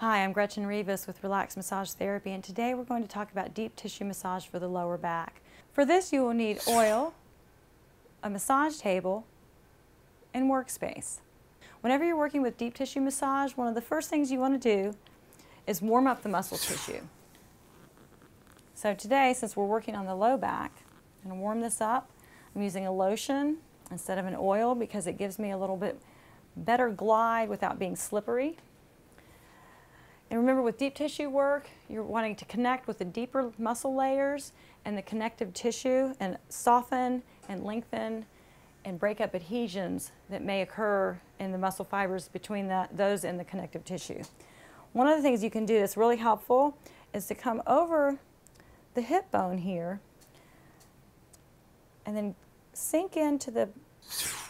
Hi, I'm Gretchen Rivas with Relax Massage Therapy and today we're going to talk about deep tissue massage for the lower back. For this you will need oil, a massage table, and workspace. Whenever you're working with deep tissue massage, one of the first things you want to do is warm up the muscle tissue. So today, since we're working on the low back, I'm going to warm this up. I'm using a lotion instead of an oil because it gives me a little bit better glide without being slippery. And remember with deep tissue work, you're wanting to connect with the deeper muscle layers and the connective tissue and soften and lengthen and break up adhesions that may occur in the muscle fibers between the, those and the connective tissue. One of the things you can do that's really helpful is to come over the hip bone here and then sink into the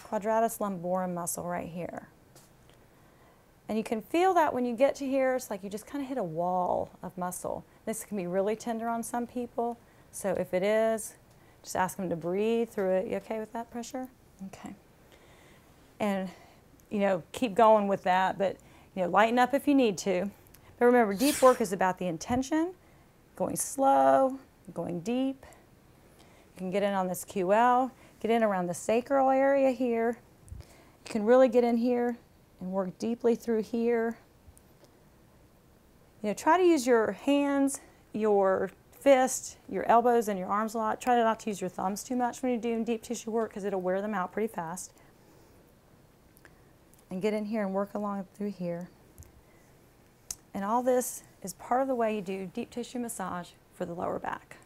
quadratus lumborum muscle right here. And you can feel that when you get to here, it's like you just kind of hit a wall of muscle. This can be really tender on some people. So if it is, just ask them to breathe through it. You okay with that pressure? Okay. And, you know, keep going with that, but, you know, lighten up if you need to. But remember, deep work is about the intention, going slow, going deep. You can get in on this QL, get in around the sacral area here. You can really get in here and work deeply through here. You know, try to use your hands, your fist, your elbows, and your arms a lot. Try not to use your thumbs too much when you're doing deep tissue work because it'll wear them out pretty fast. And get in here and work along through here. And all this is part of the way you do deep tissue massage for the lower back.